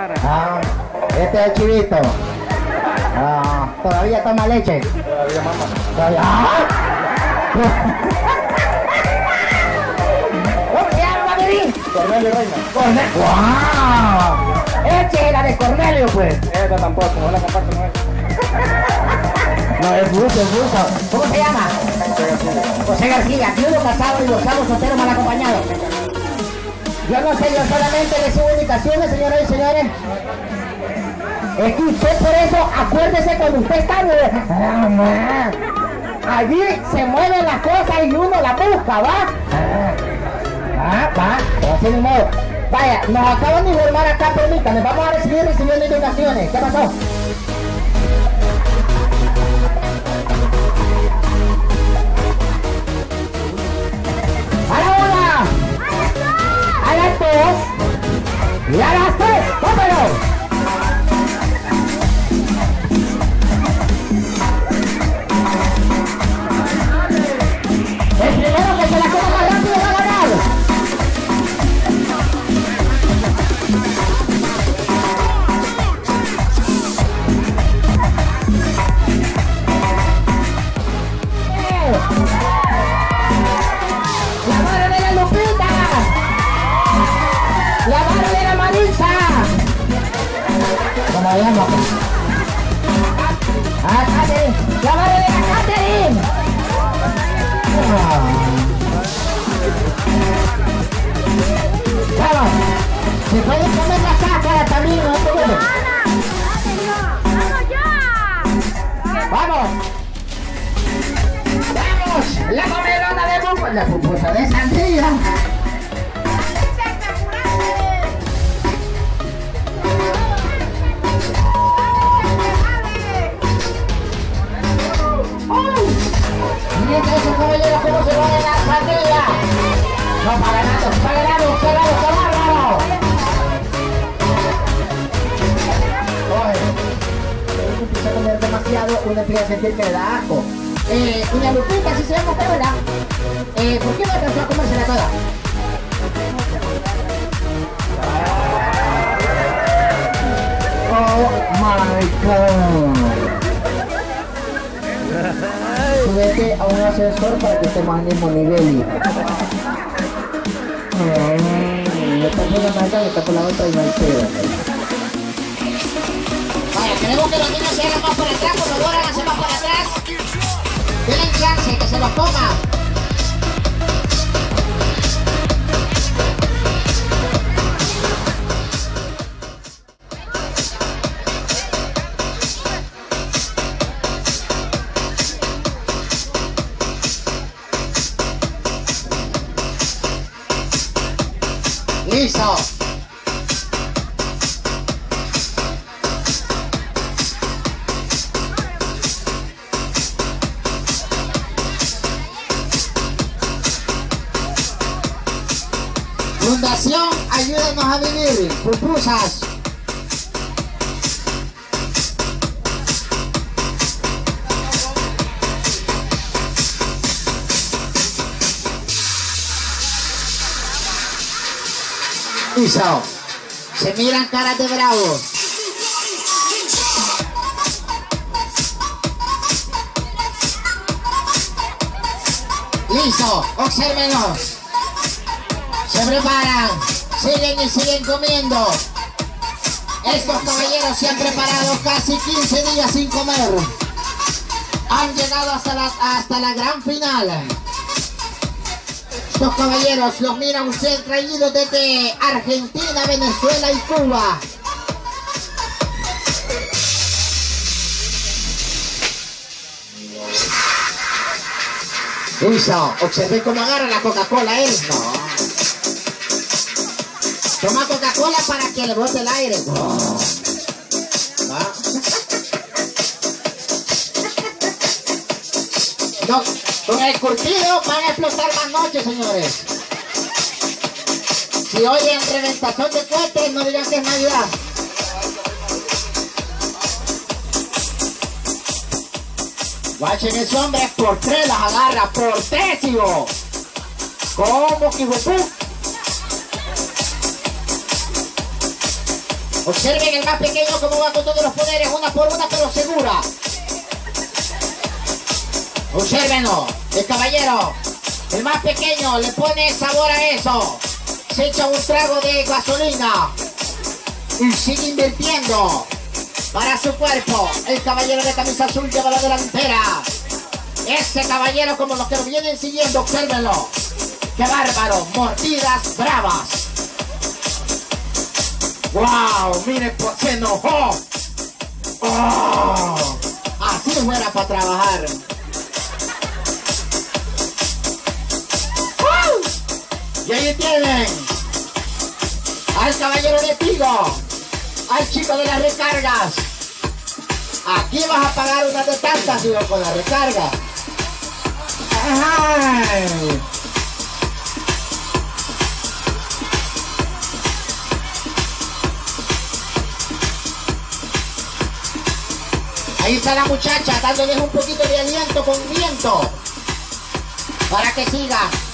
Ah, este es el chivito. Ah, todavía toma leche. Todavía mamá. Todavía. ¡Ah! ¿Cómo se llama, baby? Cornelio Reina. Cornelio. ¡Wow! Este era de Cornelio, pues. Esta tampoco, no la comparto con él. No, es ruso, es ruso. ¿Cómo se llama? José García, viudo casado y los cabos solteros mal acompañados. Yo no sé, yo solamente recibo indicaciones, señoras y señores. Es que usted por eso, acuérdese cuando usted está... Allí se mueven las cosas y uno la busca, ¿va? Ah, va, así ni modo. Vaya, nos acaban de informar acá, permítanme, vamos a recibir recibiendo indicaciones. ¿Qué pasó? ¿Cómo llama? Ah, Catherine. La madre de la Catherine. Vamos. Se puede comer la cáscara también, no te preocupes. Vamos. Vamos. La comelona de pupusa. La pupusa de sandía. No, para ganado, para ganado, para ganado, para bárbaro. Oye, empieza a comer demasiado, uno empieza a sentir que le da asco. Eh, doña Lupita, si se llama usted, ¿verdad? Eh, ¿por qué no alcanzó a comérsela toda? Oh my god. Súbete a un ascensor para que esté más al mismo nivel. Está por la marca, está por la otra y no hay pedo. Vaya, queremos que los niños se hagan más por atrás, por favor, háganse más por atrás. Denle chance, que se los ponga. Listo. Fundación, ayúdanos a vivir. Pupusas. Listo. Se miran caras de bravos. Listo, obsérvenos. Se preparan, siguen y siguen comiendo. Estos caballeros se han preparado casi 15 días sin comer. Han llegado hasta la, hasta la gran final. Estos caballeros los mira usted traídos desde Argentina, Venezuela y Cuba. Listo, observe cómo agarra la Coca-Cola él. Toma Coca-Cola para que le bote el aire. Con el curtido van a explotar más noches, señores. Si oyen reventazón de cohetes, no digan que es Navidad. Guachen ese hombre por tres las agarra, por tres, hijo. ¿Cómo que Observen el más pequeño cómo va con todos los poderes, una por una, pero segura. Observenlo, el caballero, el más pequeño, le pone sabor a eso. Se echa un trago de gasolina y sigue invirtiendo para su cuerpo. El caballero de camisa azul lleva la delantera. Ese caballero, como los que lo vienen siguiendo, observenlo. ¡Qué bárbaro! Mordidas bravas. ¡Wow! Mire, pues, se enojó. ¡Oh! Así fuera para trabajar. Y ahí tienen al caballero de Tigo, al chico de las recargas. Aquí vas a pagar una de tantas, digo, con la recarga. ¡Ay! Ahí está la muchacha dándoles un poquito de aliento con viento para que sigan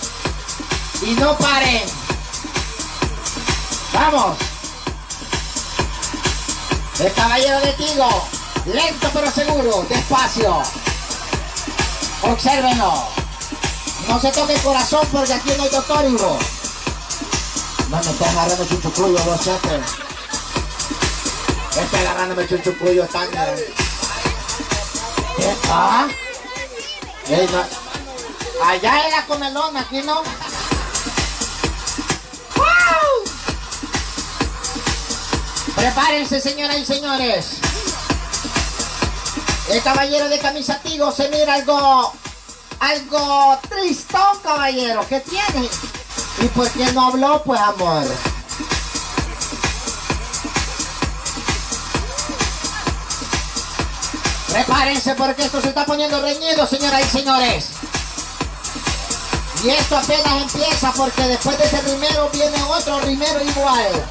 y no paren. Vamos. El caballero de Tigo, lento pero seguro, despacio. Obsérvenlo. No se toque el corazón porque aquí no hay doctor, Hugo. No me está agarrando chuchucuyo, vos, este. Está agarrándome chuchucuyo tan... ¿Qué? ¿Ah? Allá en la comelona, aquí no. Prepárense, señoras y señores. El caballero de camisa tigo se mira algo, algo tristón, caballero. ¿Qué tiene? ¿Y por qué no habló, pues, amor? Prepárense porque esto se está poniendo reñido, señoras y señores. Y esto apenas empieza porque después de ese rimero viene otro rimero igual.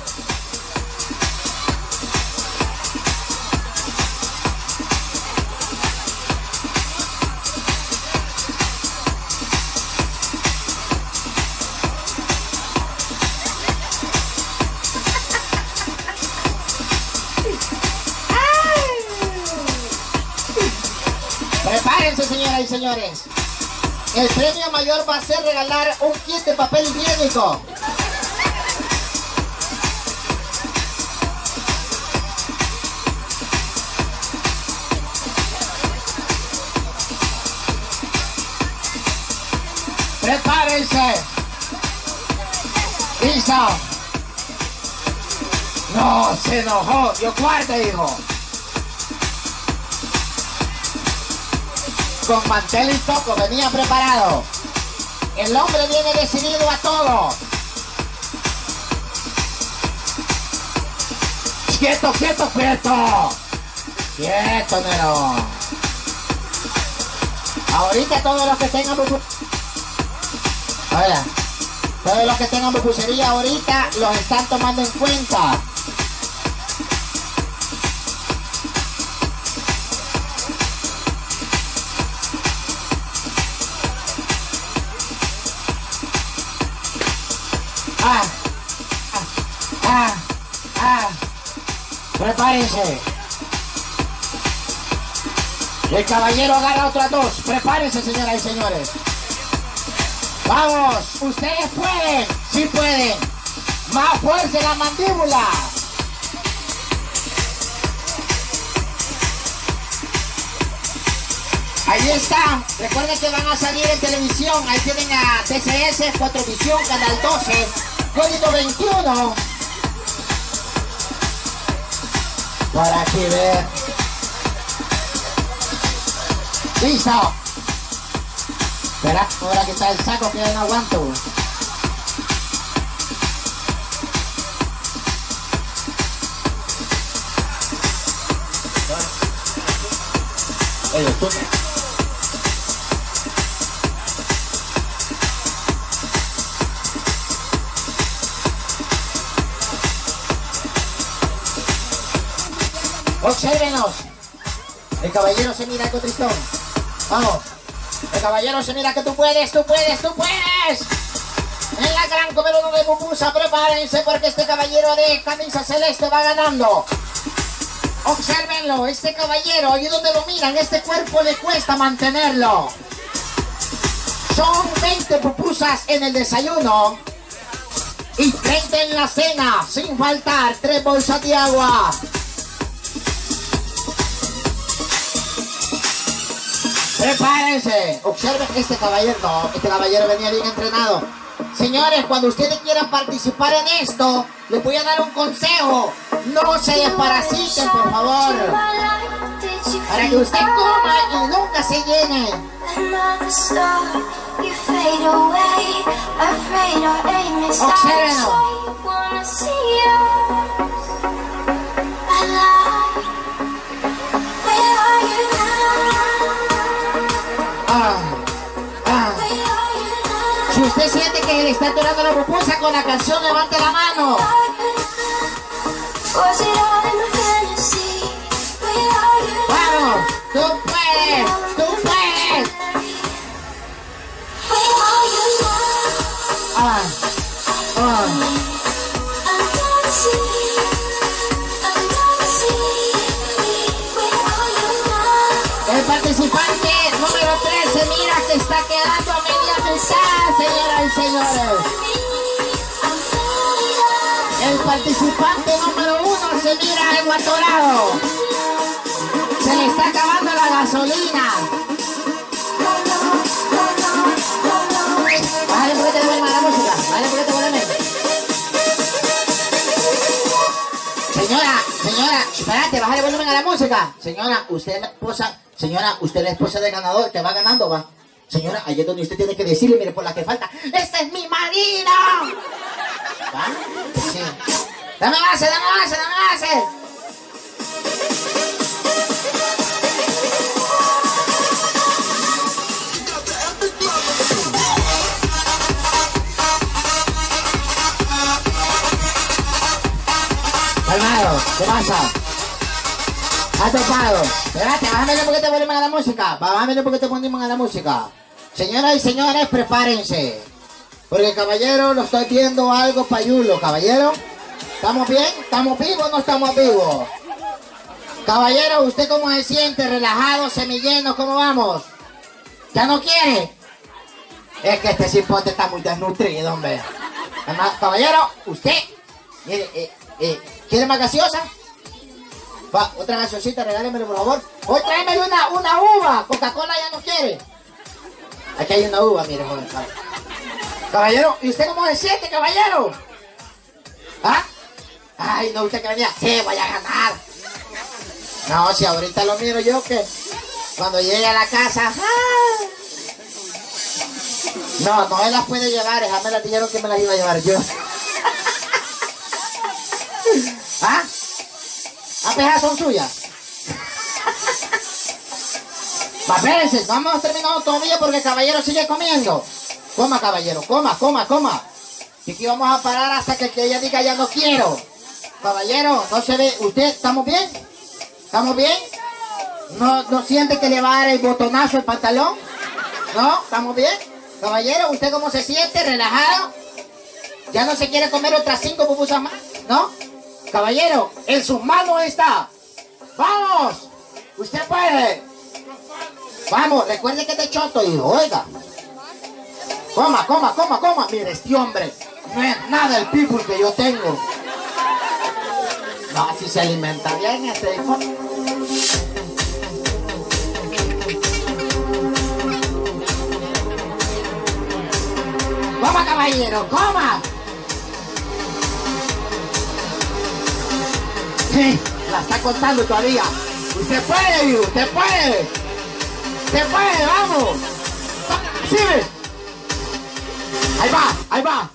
Señores. El premio mayor va a ser regalar un kit de papel higiénico. Prepárense. Listo. No, se enojó. Yo cuarto, hijo. Con mantel y toco, venía preparado. El hombre viene decidido a todo. Quieto, quieto, quieto. Quieto, Nero. Ahorita todos los que tengan. Ahora, todos los que tengan bufusería ahorita los están tomando en cuenta. Prepárense. El caballero agarra otras dos. Prepárense, señoras y señores. Vamos, ustedes pueden, sí pueden. Más fuerza en la mandíbula. Ahí está. Recuerden que van a salir en televisión. Ahí tienen a TCS, 4 Visión, Canal 12, Código 21. Para aquí ver. Listo. Espera, ahora que está el saco que no aguanto. Ellos, tú. Obsérvenos. El caballero se mira con tristón. Vamos. El caballero se mira que tú puedes, tú puedes, tú puedes. En la gran comerona de pupusa, prepárense porque este caballero de camisa celeste va ganando. Obsérvenlo, este caballero, ahí donde lo miran, este cuerpo le cuesta mantenerlo. Son 20 pupusas en el desayuno y 30 en la cena, sin faltar tres bolsas de agua. Prepárense. Observen este caballero. No, este caballero venía bien entrenado. Señores, cuando ustedes quieran participar en esto, les voy a dar un consejo. No se desparasiten, por favor. Para que usted coma y nunca se llene. Ah, usted siente que le está atorando la pupusa con la canción, levante la mano. Vamos, tú puedes, tú puedes. Ah, ah. El participante número 13, mira que está quedando a media mitad, señoras y señores. El participante número uno se mira algo atorado. Se le está acabando la gasolina. Bájale un poquito de la música. Bájale un poquito de. Señora, señora, espérate, bájale volumen a la música. Señora, usted esposa, señora, usted es la esposa del ganador que va ganando, va. Señora, ahí es donde usted tiene que decirle, mire, por la que falta, ¡este es mi marido! ¿Va? Sí. Dame base, dame base, dame base. Calmado, ¿qué pasa? Ha topado. Espérate, bájame un poquito de volumen a la música. Bájame un poquito de volumen a la música. Señoras y señores, prepárense. Porque caballero, lo estoy viendo algo payulo, caballero. ¿Estamos bien? ¿Estamos vivos o no estamos vivos? Caballero, ¿usted cómo se siente? ¿Relajado, semilleno? ¿Cómo vamos? ¿Ya no quiere? Es que este cipote está muy desnutrido, hombre. Además, caballero, usted, mire, eh, eh, ¿quiere más gaseosa? Va, otra gaseosita, regálemelo por favor. Hoy tráeme una, una uva. Coca-Cola ya no quiere. Aquí hay una uva, mire, joven. Caballero, ¿y usted cómo se siente, caballero? ¿Ah? Ay, no, usted que venía. Sí, voy a ganar. No, si ahorita lo miro yo que cuando llegue a la casa. ¡ah! No, no me las puede llevar, esa me las dijeron que me las iba a llevar yo. ¿Ah? ¿Apejas son suyas? Va, no hemos terminado todavía porque el caballero sigue comiendo. Coma, caballero, coma, coma, coma. Y aquí vamos a parar hasta que, que ella diga ya no quiero. Caballero, no se ve. ¿Usted estamos bien? ¿Estamos bien? ¿No, ¿No siente que le va a dar el botonazo el pantalón? ¿No? ¿Estamos bien? Caballero, ¿usted cómo se siente? ¿Relajado? ¿Ya no se quiere comer otras cinco pupusas más? ¿No? Caballero, en sus manos está. ¡Vamos! ¡Usted puede! Vamos, recuerde que es choto, hijo, oiga. Coma, coma, coma, coma. Mire, este hombre no es nada el people que yo tengo. No, si se alimenta bien este hijo. Coma, caballero, coma. Sí, la está contando todavía. Usted puede, usted puede. Usted puede, vamos. Ve. Ahí va, ahí va.